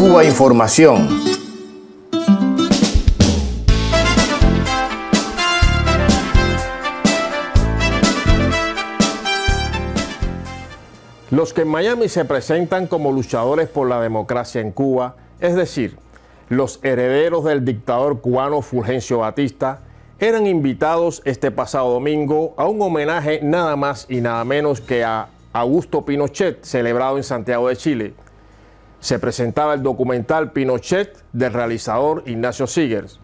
Cuba Información. Los que en Miami se presentan como luchadores por la democracia en Cuba, es decir, los herederos del dictador cubano Fulgencio Batista, eran invitados este pasado domingo a un homenaje nada más y nada menos que a Augusto Pinochet, celebrado en Santiago de Chile. Se presentaba el documental Pinochet del realizador Ignacio Sigers.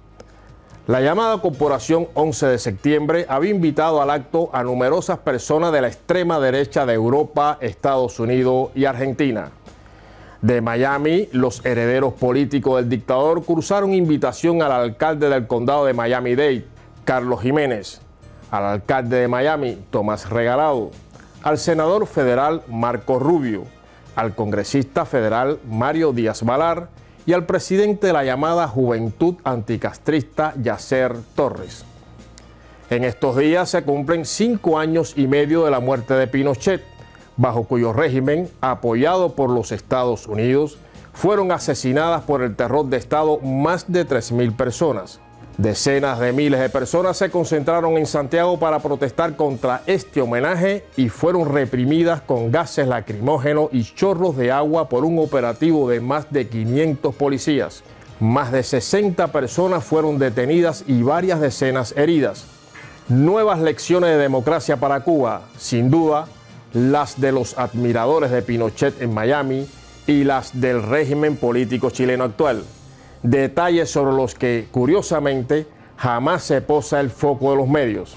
La llamada Corporación 11 de septiembre había invitado al acto a numerosas personas de la extrema derecha de Europa, Estados Unidos y Argentina. De Miami, los herederos políticos del dictador cruzaron invitación al alcalde del condado de Miami-Dade, Carlos Jiménez, al alcalde de Miami, Tomás Regalado, al senador federal Marco Rubio, al congresista federal Mario Díaz Valar y al presidente de la llamada Juventud Anticastrista, Yacer Torres. En estos días se cumplen cinco años y medio de la muerte de Pinochet, bajo cuyo régimen, apoyado por los Estados Unidos, fueron asesinadas por el terror de Estado más de 3.000 personas. Decenas de miles de personas se concentraron en Santiago para protestar contra este homenaje y fueron reprimidas con gases lacrimógenos y chorros de agua por un operativo de más de 500 policías. Más de 60 personas fueron detenidas y varias decenas heridas. Nuevas lecciones de democracia para Cuba, sin duda, las de los admiradores de Pinochet en Miami y las del régimen político chileno actual detalles sobre los que, curiosamente, jamás se posa el foco de los medios.